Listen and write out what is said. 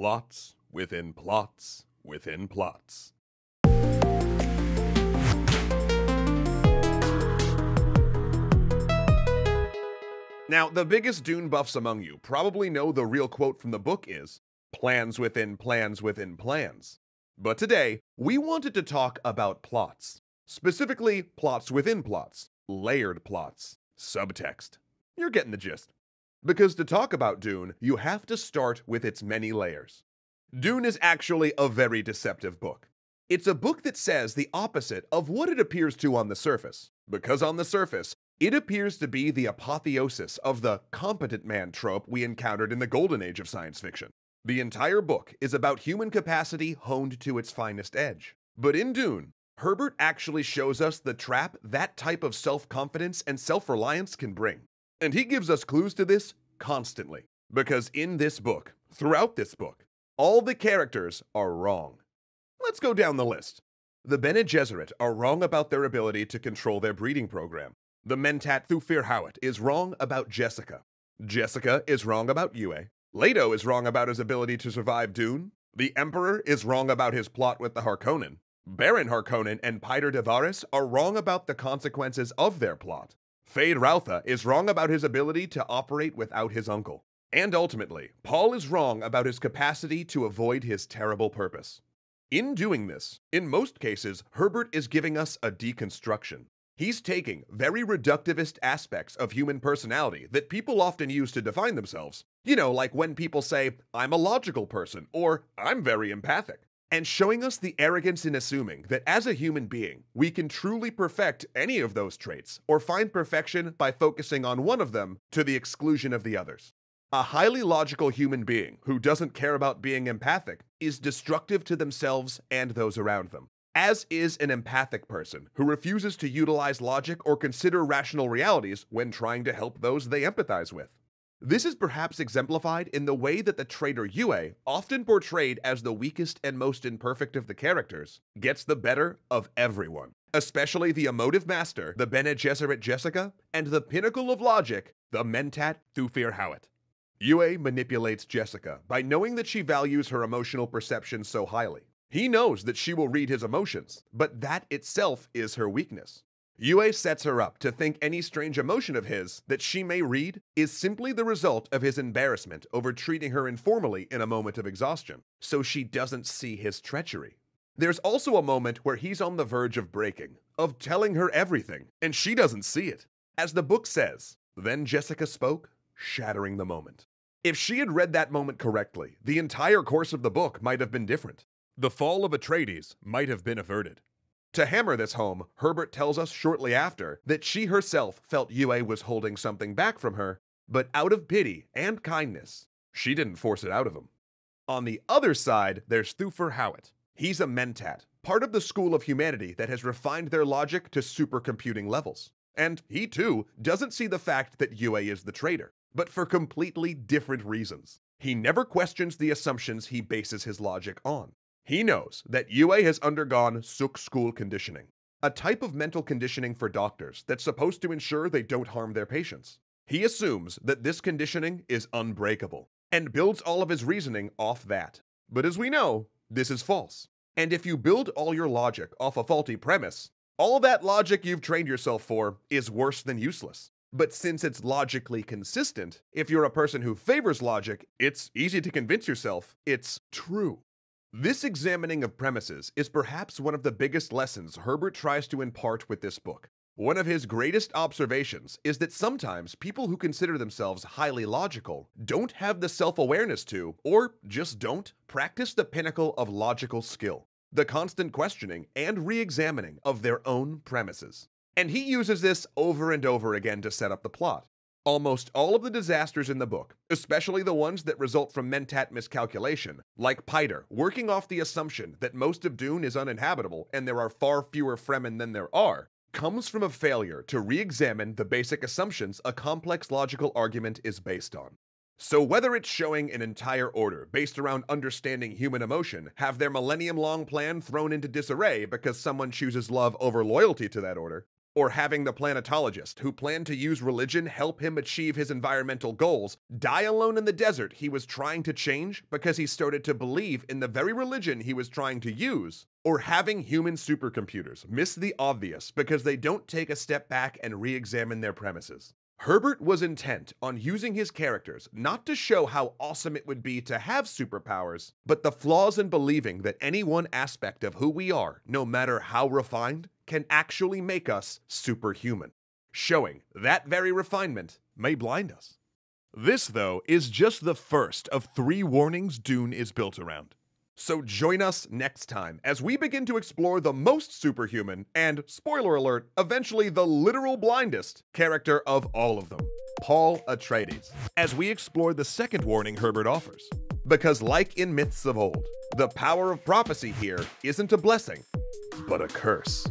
Plots within plots within plots. Now, the biggest Dune buffs among you probably know the real quote from the book is plans within plans within plans. But today, we wanted to talk about plots. Specifically, plots within plots, layered plots, subtext. You're getting the gist. Because to talk about Dune, you have to start with its many layers. Dune is actually a very deceptive book. It's a book that says the opposite of what it appears to on the surface, because on the surface, it appears to be the apotheosis of the competent man trope we encountered in the golden age of science fiction. The entire book is about human capacity honed to its finest edge. But in Dune, Herbert actually shows us the trap that type of self confidence and self reliance can bring. And he gives us clues to this constantly. Because in this book, throughout this book, all the characters are wrong. Let's go down the list. The Bene Gesserit are wrong about their ability to control their breeding program. The Mentat Thufir Hawat is wrong about Jessica. Jessica is wrong about Yueh. Leto is wrong about his ability to survive Dune. The Emperor is wrong about his plot with the Harkonnen. Baron Harkonnen and Piter De Vries are wrong about the consequences of their plot. Feyd-Rautha is wrong about his ability to operate without his uncle. And ultimately, Paul is wrong about his capacity to avoid his terrible purpose. In doing this, in most cases, Herbert is giving us a deconstruction. He's taking very reductivist aspects of human personality that people often use to define themselves. You know, like when people say, I'm a logical person, or I'm very empathic, and showing us the arrogance in assuming that as a human being, we can truly perfect any of those traits, or find perfection by focusing on one of them to the exclusion of the others. A highly logical human being who doesn't care about being empathic is destructive to themselves and those around them as is an empathic person who refuses to utilize logic or consider rational realities when trying to help those they empathize with. This is perhaps exemplified in the way that the traitor Yueh, often portrayed as the weakest and most imperfect of the characters, gets the better of everyone, especially the emotive master, the Bene Gesserit Jessica, and the pinnacle of logic, the Mentat Thufir Hawat. Yueh manipulates Jessica by knowing that she values her emotional perception so highly. He knows that she will read his emotions, but that itself is her weakness. Yueh sets her up to think any strange emotion of his that she may read is simply the result of his embarrassment over treating her informally in a moment of exhaustion, so she doesn't see his treachery. There's also a moment where he's on the verge of breaking, of telling her everything, and she doesn't see it. As the book says, then Jessica spoke, shattering the moment. If she had read that moment correctly, the entire course of the book might have been different. The fall of Atreides might have been averted. To hammer this home, Herbert tells us shortly after that she herself felt Yueh was holding something back from her, but out of pity and kindness, she didn't force it out of him. On the other side, there's Thufir Hawat. He's a mentat, part of the school of humanity that has refined their logic to supercomputing levels. And he too doesn't see the fact that Yueh is the traitor, but for completely different reasons. He never questions the assumptions he bases his logic on. He knows that Yueh has undergone Suk school conditioning, a type of mental conditioning for doctors that's supposed to ensure they don't harm their patients. He assumes that this conditioning is unbreakable and builds all of his reasoning off that. But as we know, this is false. And if you build all your logic off a faulty premise, all that logic you've trained yourself for is worse than useless. But since it's logically consistent, if you're a person who favors logic, it's easy to convince yourself it's true. This examining of premises is perhaps one of the biggest lessons Herbert tries to impart with this book. One of his greatest observations is that sometimes people who consider themselves highly logical don't have the self awareness to, or just don't, practice the pinnacle of logical skill the constant questioning and re examining of their own premises. And he uses this over and over again to set up the plot. Almost all of the disasters in the book, especially the ones that result from Mentat miscalculation, like Piter working off the assumption that most of Dune is uninhabitable and there are far fewer Fremen than there are, comes from a failure to re examine the basic assumptions a complex logical argument is based on. So, whether it's showing an entire order based around understanding human emotion have their millennium long plan thrown into disarray because someone chooses love over loyalty to that order, or having the planetologist who planned to use religion help him achieve his environmental goals die alone in the desert he was trying to change because he started to believe in the very religion he was trying to use, or having human supercomputers miss the obvious because they don't take a step back and re examine their premises. Herbert was intent on using his characters not to show how awesome it would be to have superpowers, but the flaws in believing that any one aspect of who we are, no matter how refined, can actually make us superhuman, showing that very refinement may blind us. This, though, is just the first of three warnings Dune is built around. So join us next time as we begin to explore the most superhuman and, spoiler alert, eventually the literal blindest character of all of them, Paul Atreides, as we explore the second warning Herbert offers. Because, like in myths of old, the power of prophecy here isn't a blessing, but a curse.